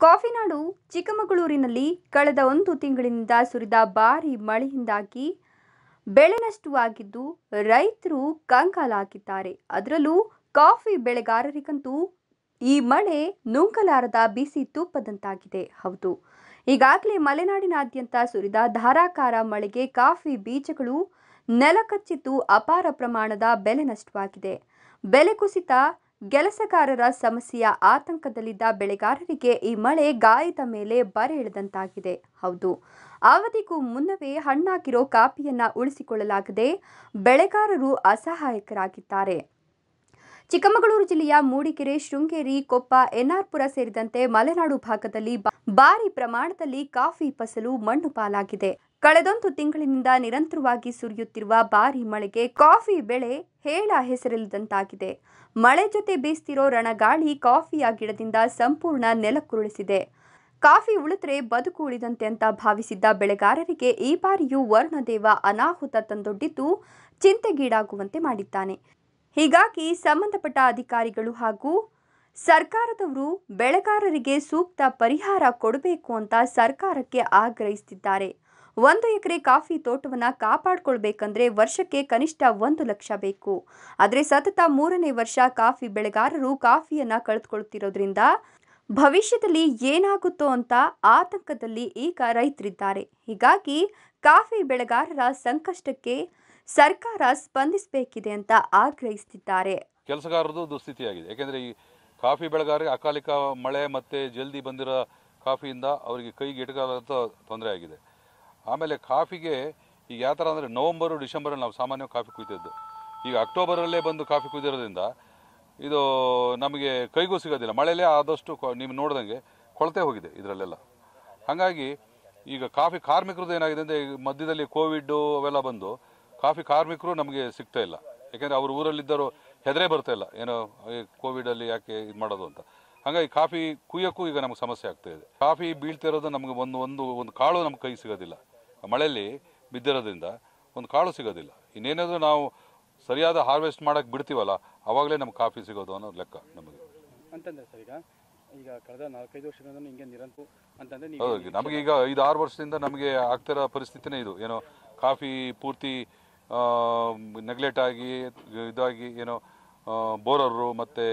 ಕಾಫಿನಾಡು ಚಿಕ್ಕಮಗಳೂರಿನಲ್ಲಿ ಕಳೆದ ಒಂದು ತಿಂಗಳಿನಿಂದ ಸುರಿದ ಭಾರೀ ಮಳೆಯಿಂದಾಗಿ ಬೆಳೆ ನಷ್ಟವಾಗಿದ್ದು ರೈತರು ಕಂಗಾಲಾಗಿದ್ದಾರೆ ಅದರಲ್ಲೂ ಕಾಫಿ ಬೆಳೆಗಾರರಿಗಂತೂ ಈ ಮಳೆ ನುಂಗಲಾರದ ಬಿಸಿ ತುಪ್ಪದಂತಾಗಿದೆ. ಹೌದು, ಈಗಾಗಲೇ ಮಲೆನಾಡಿನಾದ್ಯಂತ ಸುರಿದ ಧಾರಾಕಾರ ಮಳೆಗೆ ಕಾಫಿ ಬೀಜಗಳು ನೆಲಕಚ್ಚಿದ್ದು ಅಪಾರ ಪ್ರಮಾಣದ ಬೆಲೆ ನಷ್ಟವಾಗಿದೆ. ಬೆಲೆ ಕುಸಿತ ಕೆಲಸಗಾರರ ಸಮಸ್ಯೆಯ ಆತಂಕದಲ್ಲಿದ್ದ ಬೆಳೆಗಾರರಿಗೆ ಈ ಮಳೆ ಗಾಯದ ಮೇಲೆ ಬರೆ ಎಳೆದಂತಾಗಿದೆ. ಹೌದು, ಅವಧಿಗೂ ಮುನ್ನವೇ ಹಣ್ಣಾಗಿರೋ ಕಾಫಿಯನ್ನು ಉಳಿಸಿಕೊಳ್ಳಲಾಗದೆ ಬೆಳೆಗಾರರು ಅಸಹಾಯಕರಾಗಿದ್ದಾರೆ. ಚಿಕ್ಕಮಗಳೂರು ಜಿಲ್ಲೆಯ ಮೂಡಿಗೆರೆ, ಶೃಂಗೇರಿ, ಕೊಪ್ಪ, ಎನ್ಆರ್ಪುರ ಸೇರಿದಂತೆ ಮಲೆನಾಡು ಭಾಗದಲ್ಲಿ ಭಾರಿ ಪ್ರಮಾಣದಲ್ಲಿ ಕಾಫಿ ಫಸಲು ಮಣ್ಣು ಪಾಲಾಗಿದೆ. ಕಳೆದೊಂದು ತಿಂಗಳಿನಿಂದ ನಿರಂತರವಾಗಿ ಸುರಿಯುತ್ತಿರುವ ಭಾರಿ ಮಳೆಗೆ ಕಾಫಿ ಬೆಳೆ ಹೇಳ ಹೆಸರಿಲ್ಲದಂತಾಗಿದೆ. ಮಳೆ ಜೊತೆ ಬೀಸ್ತಿರೋ ರಣಗಾಳಿ ಕಾಫಿಯ ಗಿಡದಿಂದ ಸಂಪೂರ್ಣ ನೆಲಕ್ಕುರುಳಿಸಿದೆ. ಕಾಫಿ ಉಳಿದ್ರೆ ಬದುಕು ಉಳಿದಂತೆ ಅಂತ ಭಾವಿಸಿದ್ದ ಬೆಳೆಗಾರರಿಗೆ ಈ ಬಾರಿಯೂ ವರ್ಣದೇವ ಅನಾಹುತ ತಂದೊಡ್ಡಿದ್ದು ಚಿಂತೆಗೀಡಾಗುವಂತೆ ಮಾಡಿದ್ದಾನೆ. ಹೀಗಾಗಿ ಸಂಬಂಧಪಟ್ಟ ಅಧಿಕಾರಿಗಳು ಹಾಗೂ ಸರ್ಕಾರದವರು ಬೆಳೆಗಾರರಿಗೆ ಸೂಕ್ತ ಪರಿಹಾರ ಕೊಡಬೇಕು ಅಂತ ಸರ್ಕಾರಕ್ಕೆ ಆಗ್ರಹಿಸುತ್ತಿದ್ದಾರೆ ಒಂದು ಎಕರೆ ಕಾಫಿ ತೋಟವನ್ನು ಕಾಪಾಡಿಕೊಳ್ಬೇಕಂದ್ರೆ ವರ್ಷಕ್ಕೆ ಕನಿಷ್ಠ ಒಂದು ಲಕ್ಷ ಬೇಕು. ಆದರೆ ಸತತ ಮೂರನೇ ವರ್ಷ ಕಾಫಿ ಬೆಳೆಗಾರರು ಕಾಫಿಯನ್ನು ಕಳೆದುಕೊಳ್ಳುತ್ತಿರೋದ್ರಿಂದ ಭವಿಷ್ಯದಲ್ಲಿ ಏನಾಗುತ್ತೋ ಅಂತ ಆತಂಕದಲ್ಲಿ ಈಗ ರೈತರಿದ್ದಾರೆ. ಹೀಗಾಗಿ ಕಾಫಿ ಬೆಳೆಗಾರರ ಸಂಕಷ್ಟಕ್ಕೆ ಸರ್ಕಾರ ಸ್ಪಂದಿಸಬೇಕಿದೆ ಅಂತ ಆಗ್ರಹಿಸುತ್ತಿದ್ದಾರೆ ಕೆಲಸಗಾರರದು ದುಸ್ಥಿತಿಯಾಗಿದೆ. ಯಾಕೆಂದರೆ ಈ ಕಾಫಿ ಬೆಳೆಗಾರರಿಗೆ ಅಕಾಲಿಕ ಮಳೆ ಮತ್ತು ಜಲ್ದಿ ಬಂದಿರೋ ಕಾಫಿಯಿಂದ ಅವರಿಗೆ ಕೈಗೆ ಎಟಕಾಲಂತ ತೊಂದರೆ ಆಗಿದೆ. ಆಮೇಲೆ ಕಾಫಿಗೆ ಈಗ ಯಾವ ಥರ ಅಂದರೆ ನವಂಬರು, ಡಿಸೆಂಬರಲ್ಲಿ ನಾವು ಸಾಮಾನ್ಯವಾಗಿ ಕಾಫಿ ಕುಯ್ತಿದ್ದು. ಈಗ ಅಕ್ಟೋಬರಲ್ಲೇ ಬಂದು ಕಾಫಿ ಕುಯ್ದಿರೋದ್ರಿಂದ ಇದು ನಮಗೆ ಕೈಗೂ ಸಿಗೋದಿಲ್ಲ. ಮಳೆಯಲ್ಲೇ ಆದಷ್ಟು ನೀವು ನೋಡ್ದಂಗೆ ಕೊಳತೆ ಹೋಗಿದೆ ಇದರಲ್ಲೆಲ್ಲ. ಹಾಗಾಗಿ ಈಗ ಕಾಫಿ ಕಾರ್ಮಿಕರದ್ದು ಏನಾಗಿದೆ ಅಂದರೆ ಮಧ್ಯದಲ್ಲಿ ಕೋವಿಡ್ ಅವೆಲ್ಲ ಬಂದು ಕಾಫಿ ಕಾರ್ಮಿಕರು ನಮಗೆ ಸಿಗ್ತಾ ಇಲ್ಲ. ಯಾಕೆಂದರೆ ಅವ್ರ ಊರಲ್ಲಿದ್ದರು ಹೆದರೇ ಬರ್ತಾ ಇಲ್ಲ. ಏನೋ ಕೋವಿಡಲ್ಲಿ ಯಾಕೆ ಇದು ಮಾಡೋದು ಅಂತ. ಹಾಗಾಗಿ ಕಾಫಿ ಕುಯ್ಯೋಕ್ಕೂ ಈಗ ನಮಗೆ ಸಮಸ್ಯೆ ಆಗ್ತಾ ಇದೆ. ಕಾಫಿ ಬೀಳ್ತಿರೋದು ನಮಗೆ ಒಂದು ಒಂದು ಒಂದು ಕಾಳು ನಮ್ಗೆ ಕೈ ಸಿಗೋದಿಲ್ಲ. ಮಳೆಯಲ್ಲಿ ಬಿದ್ದಿರೋದ್ರಿಂದ ಒಂದು ಕಾಳು ಸಿಗೋದಿಲ್ಲ. ಇನ್ನೇನಾದರೂ ನಾವು ಸರಿಯಾದ ಹಾರ್ವೆಸ್ಟ್ ಮಾಡಕ್ಕೆ ಬಿಡ್ತೀವಲ್ಲ ಆವಾಗಲೇ ನಮ್ಗೆ ಕಾಫಿ ಸಿಗೋದು ಅನ್ನೋ ಲೆಕ್ಕ ನಮಗೆ. ಅಂತಂದ್ರೆ ಸರ್ ಈಗ ಈಗ ಕಳೆದ ನಾಲ್ಕೈದು ವರ್ಷದಿಂದ ಹಿಂಗೆ ನಿರಂತರ ಅಂತಂದ್ರೆ ಹೌದು ನಮಗೆ ಈಗ ಐದು ಆರು ವರ್ಷದಿಂದ ನಮಗೆ ಆಗ್ತಿರೋ ಪರಿಸ್ಥಿತಿನೇ ಇದು. ಏನೋ ಕಾಫಿ ಪೂರ್ತಿ ನೆಗ್ಲೆಕ್ಟ್ ಆಗಿ ಇದಾಗಿ ಏನೋ ಬೋರರು ಮತ್ತು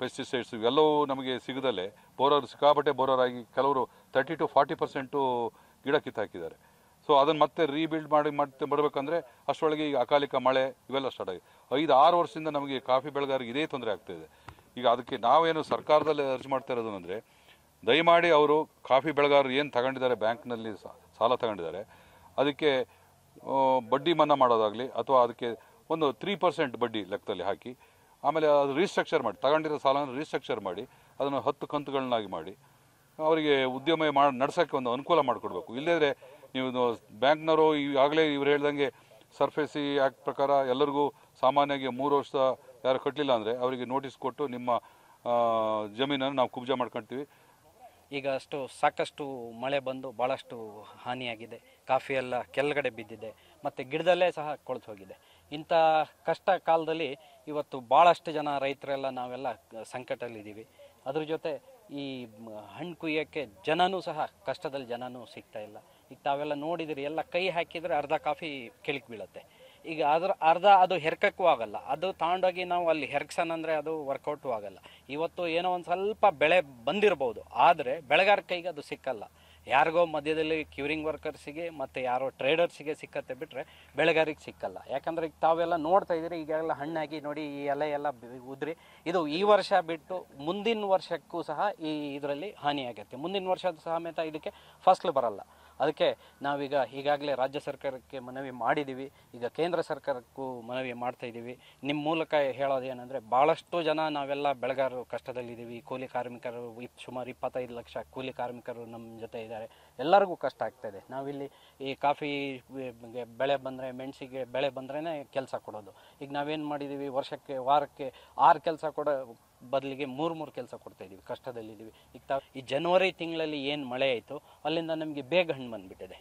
ಪೆಸ್ಟಿಸೈಡ್ಸ್ ಇವೆಲ್ಲವೂ ನಮಗೆ ಸಿಗದಲ್ಲೇ. ಬೋರರ್ ಸಿಕ್ಕಾಪಟ್ಟೆ ಬೋರರ್ ಆಗಿ ಕೆಲವರು ತರ್ಟಿ ಟು ಫಾರ್ಟಿ ಪರ್ಸೆಂಟು ಗಿಡ ಕಿತ್ತಾಕಿದ್ದಾರೆ. ಸೊ ಅದನ್ನು ಮತ್ತೆ ರೀಬಿಲ್ಡ್ ಮಾಡಿ ಮತ್ತೆ ಬರಬೇಕಂದ್ರೆ ಅಷ್ಟರೊಳಗೆ ಈಗ ಅಕಾಲಿಕ ಮಳೆ ಇವೆಲ್ಲ ಸ್ಟಾರ್ಟ್ ಆಗಿದೆ. ಐದು ಆರು ವರ್ಷದಿಂದ ನಮಗೆ ಕಾಫಿ ಬೆಳೆಗಾರರಿಗೆ ಇದೇ ತೊಂದರೆ ಆಗ್ತಾಯಿದೆ ಈಗ ಅದಕ್ಕೆ ನಾವೇನು ಸರ್ಕಾರದಲ್ಲಿ ಅರ್ಜಿ ಮಾಡ್ತಾ ಇರೋದು ಅಂದರೆ, ದಯಮಾಡಿ ಅವರು ಕಾಫಿ ಬೆಳೆಗಾರರು ಏನು ತಗೊಂಡಿದ್ದಾರೆ ಬ್ಯಾಂಕ್ನಲ್ಲಿ ಸಾಲ ತಗೊಂಡಿದ್ದಾರೆ, ಅದಕ್ಕೆ ಬಡ್ಡಿ ಮನ್ನಾ ಮಾಡೋದಾಗಲಿ ಅಥವಾ ಅದಕ್ಕೆ ಒಂದು ತ್ರೀ ಪರ್ಸೆಂಟ್ ಬಡ್ಡಿ ಲೆಕ್ಕದಲ್ಲಿ ಹಾಕಿ, ಆಮೇಲೆ ಅದು ರೀಸ್ಟ್ರಕ್ಚರ್ ಮಾಡಿ, ತಗೊಂಡಿರೋ ಸಾಲನ ರೀಸ್ಟ್ರಕ್ಚರ್ ಮಾಡಿ, ಅದನ್ನು ಹತ್ತು ಕಂತುಗಳನ್ನಾಗಿ ಮಾಡಿ ಅವರಿಗೆ ಉದ್ಯಮ ಮಾಡಿ, ನಡ್ಸೋಕ್ಕೆ ಒಂದು ಅನುಕೂಲ ಮಾಡಿಕೊಡ್ಬೇಕು. ಇಲ್ಲದ್ರೆ ನೀವು ಬ್ಯಾಂಕ್ನವರು ಈಗಾಗಲೇ ಇವ್ರು ಹೇಳ್ದಂಗೆ ಸರ್ಫೇಸಿ ಆ್ಯಕ್ಟ್ ಪ್ರಕಾರ ಎಲ್ಲರಿಗೂ ಸಾಮಾನ್ಯವಾಗಿ ಮೂರು ವರ್ಷ ಯಾರು ಕಟ್ಟಲಿಲ್ಲ ಅಂದರೆ ಅವರಿಗೆ ನೋಟಿಸ್ ಕೊಟ್ಟು ನಿಮ್ಮ ಜಮೀನನ್ನು ನಾವು ಕುಬ್ಜ ಮಾಡ್ಕೊಳ್ತೀವಿ ಈಗ ಅಷ್ಟು ಸಾಕಷ್ಟು ಮಳೆ ಬಂದು ಭಾಳಷ್ಟು ಹಾನಿಯಾಗಿದೆ. ಕಾಫಿ ಎಲ್ಲ ಕೆಳಗಡೆ ಬಿದ್ದಿದೆ. ಮತ್ತು ಗಿಡದಲ್ಲೇ ಸಹ ಕೊಳೆತು ಹೋಗಿದೆ. ಇಂಥ ಕಷ್ಟ ಕಾಲದಲ್ಲಿ ಇವತ್ತು ಭಾಳಷ್ಟು ಜನ ರೈತರೆಲ್ಲ ನಾವೆಲ್ಲ ಸಂಕಟದಲ್ಲಿದ್ದೀವಿ. ಅದ್ರ ಜೊತೆ ಈ ಹಣ್ಣು ಕುಯ್ಯೋಕ್ಕೆ ಜನನೂ ಸಹ, ಕಷ್ಟದಲ್ಲಿ ಜನನೂ ಸಿಗ್ತಾ ಇಲ್ಲ. ಈಗ ತಾವೆಲ್ಲ ನೋಡಿದಿರಿ, ಎಲ್ಲ ಕೈ ಹಾಕಿದರೆ ಅರ್ಧ ಕಾಫಿ ಕೆಳಕ್ಕೆ ಬೀಳುತ್ತೆ. ಈಗ ಅದ್ರ, ಅರ್ಧ ಅದು ಹೆರ್ಕಕ್ಕೂ ಆಗಲ್ಲ. ಅದು ತಗೊಂಡೋಗಿ ನಾವು ಅಲ್ಲಿ ಹೆರ್ಕ್ಸನಂದ್ರೆ ಅದು ವರ್ಕೌಟು ಆಗಲ್ಲ. ಇವತ್ತು ಏನೋ ಒಂದು ಸ್ವಲ್ಪ ಬೆಳೆ ಬಂದಿರ್ಬೋದು. ಆದರೆ ಬೆಳೆಗಾರ ಕೈಗೆ ಅದು ಸಿಕ್ಕಲ್ಲ. ಯಾರಿಗೋ ಮಧ್ಯದಲ್ಲಿ ಕ್ಯೂರಿಂಗ್ ವರ್ಕರ್ಸಿಗೆ ಮತ್ತು ಯಾರೋ ಟ್ರೇಡರ್ಸಿಗೆ ಸಿಕ್ಕತ್ತೆ ಬಿಟ್ಟರೆ ಬೆಳೆಗಾರಿಗೆ ಸಿಕ್ಕಲ್ಲ. ಯಾಕಂದರೆ ಈಗ ತಾವೆಲ್ಲ ನೋಡ್ತಾ ಇದ್ದೀರಿ, ಈಗೆಲ್ಲ ಹಣ್ಣಾಗಿ ನೋಡಿ ಈ ಎಲೆ ಎಲ್ಲ ಉದ್ರಿ, ಇದು ಈ ವರ್ಷ ಬಿಟ್ಟು ಮುಂದಿನ ವರ್ಷಕ್ಕೂ ಸಹ ಈ ಇದರಲ್ಲಿ ಹಾನಿಯಾಗತ್ತೆ. ಮುಂದಿನ ವರ್ಷದ ಸಮೇತ ಇದಕ್ಕೆ ಫಸ್ಲು ಬರಲ್ಲ. ಅದಕ್ಕೆ ನಾವೀಗ ಈಗಾಗಲೇ ರಾಜ್ಯ ಸರ್ಕಾರಕ್ಕೆ ಮನವಿ ಮಾಡಿದ್ದೀವಿ ಈಗ ಕೇಂದ್ರ ಸರ್ಕಾರಕ್ಕೂ ಮನವಿ ಮಾಡ್ತಾ ಇದ್ದೀವಿ ನಿಮ್ಮ ಮೂಲಕ ಹೇಳೋದು ಏನಂದರೆ ಭಾಳಷ್ಟು ಜನ ನಾವೆಲ್ಲ ಬೆಳೆಗಾರರು ಕಷ್ಟದಲ್ಲಿದ್ದೀವಿ. ಕೂಲಿ ಕಾರ್ಮಿಕರು ಇಪ್ ಸುಮಾರು ಇಪ್ಪತ್ತೈದು ಲಕ್ಷ ಕೂಲಿ ಕಾರ್ಮಿಕರು ನಮ್ಮ ಜೊತೆ ಇದ್ದಾರೆ. ಎಲ್ಲರಿಗೂ ಕಷ್ಟ ಆಗ್ತಾಯಿದೆ ನಾವಿಲ್ಲಿ ಈ ಕಾಫಿ ಬೆಳೆ ಬಂದರೆ, ಮೆಣಸಿಗೆ ಬೆಳೆ ಬಂದ್ರೇ ಕೆಲಸ ಕೊಡೋದು. ಈಗ ನಾವೇನು ಮಾಡಿದ್ದೀವಿ ವರ್ಷಕ್ಕೆ ವಾರಕ್ಕೆ ಆರು ಕೆಲಸ ಕೊಡೋ ಬದಲಿಗೆ ಮೂರು ಮೂರು ಕೆಲಸ ಕೊಡ್ತಾ ಇದ್ದೀವಿ ಕಷ್ಟದಲ್ಲಿದ್ದೀವಿ ಈಗ ಈ ಜನವರಿ ತಿಂಗಳಲ್ಲಿ ಏನು ಮಳೆ ಆಯಿತು ಅಲ್ಲಿಂದ ನಮಗೆ ಬೇಗ ಹಣ್ಣು ಬಂದುಬಿಟ್ಟಿದೆ.